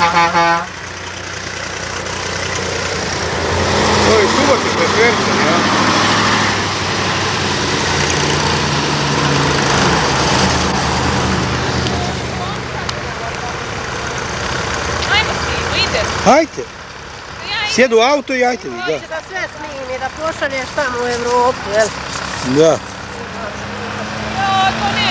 To je subotiš večerca, ja? Ajmo simo, ide. Hajte, sjedu u auto i ajte vi, da. Hoće da sve snimi, da pošalješ tamo u Evropu, jel? Da. Ja, to neće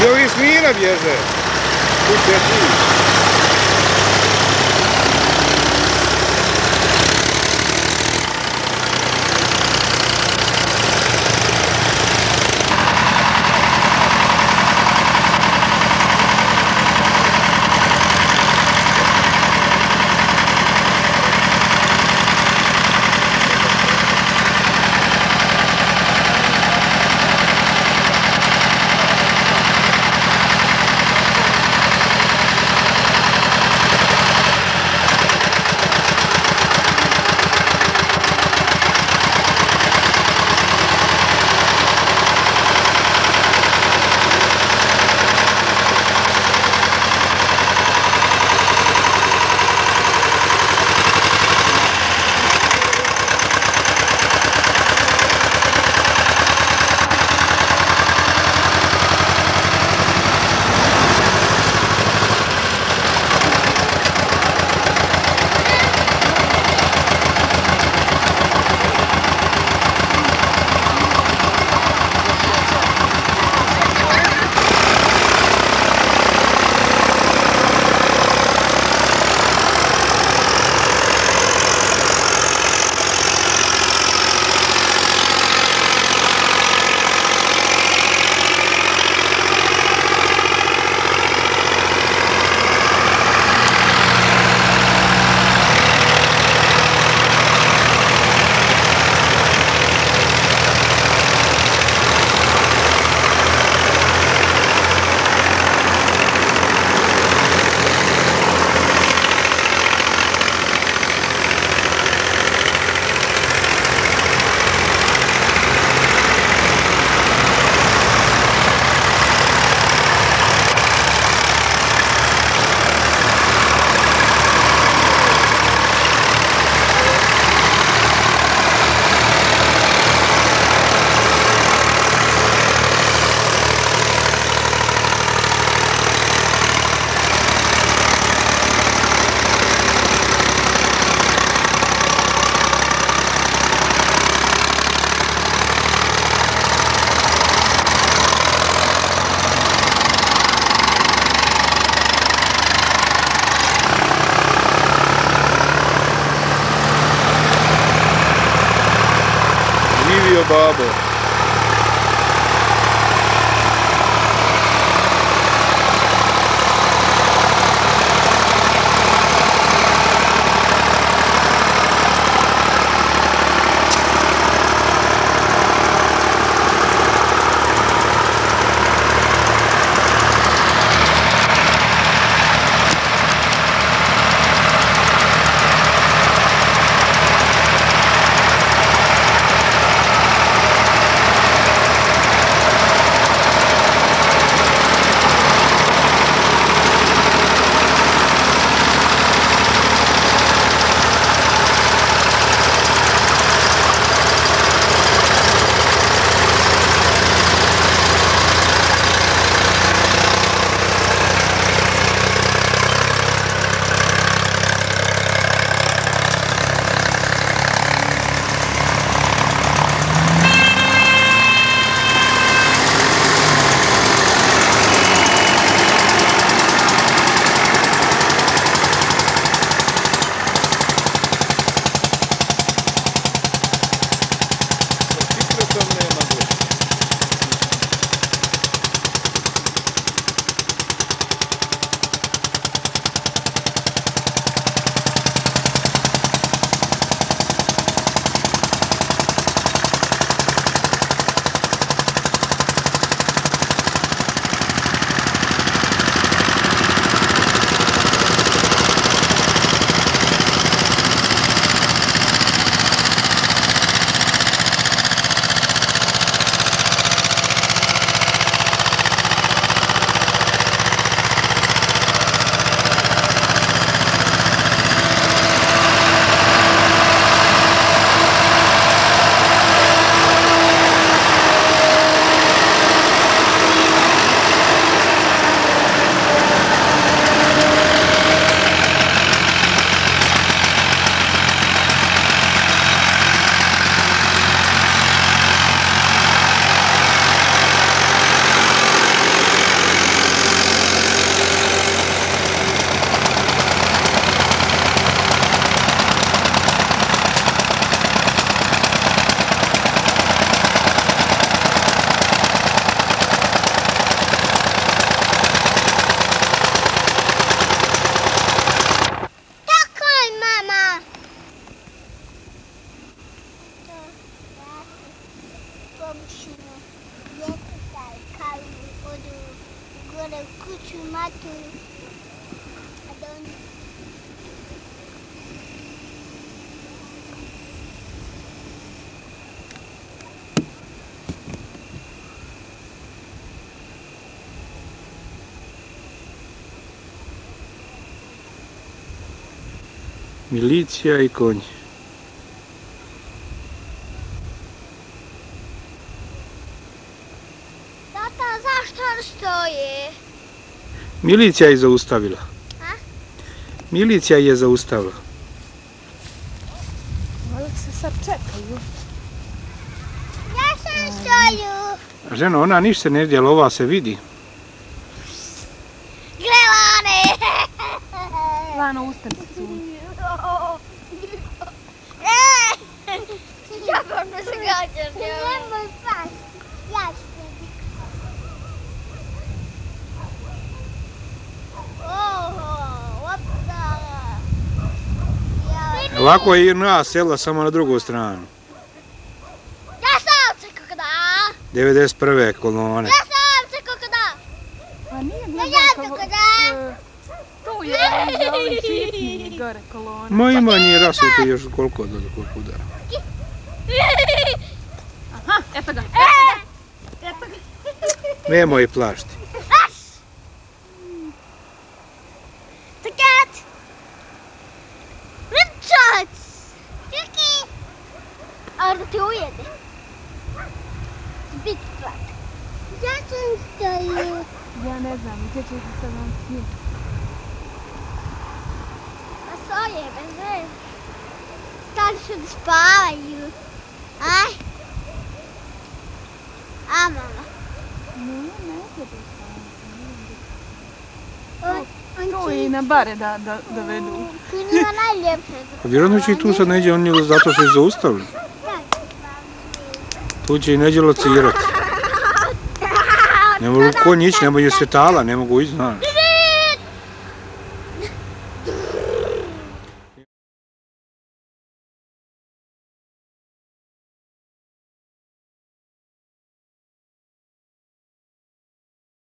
I ovi s bježe. Tu će ti. Bubble. Milicija i konji. Tata, zašto on stoji? Milicija je zaustavila. A? Milicija je zaustavila. Možda se sad čekaju. Ja sam stoju. Ženo, ona ništa ne djela, ova se vidi. Grelane! Lano, ustani se. Ja Nemoj. Ja ću tebi. Oho. Ja, Ovako je i na sela, samo na drugu stranu. ja sam se kako da. 91. kolone. Ja sam se kako da. Pa nije Ja gledaj ja kako... kako da. e, Tu je ovih hitniji gore kolona. Ma ima nije rasuti još koliko da koliko da. Eto ga. Eto ga. Nemoj plašti. The cat. Richard. Čuki. A da te ujede. Bit plat. Ja sam stoju. Ja ne znam, gdje će se sad on s njim? A soje, bez veze. Stali su da spavaju. Aj. A, mama. Ne, ne, Tu i na bare da, da, da vedu. Kunima najljepše. Pa vjerojatno će i tu sad neđe on njel zato što je zaustavili. Tu će i neđe locirati. Ne mogu ići, ne mogu svjetala, ne mogu ići, znaš.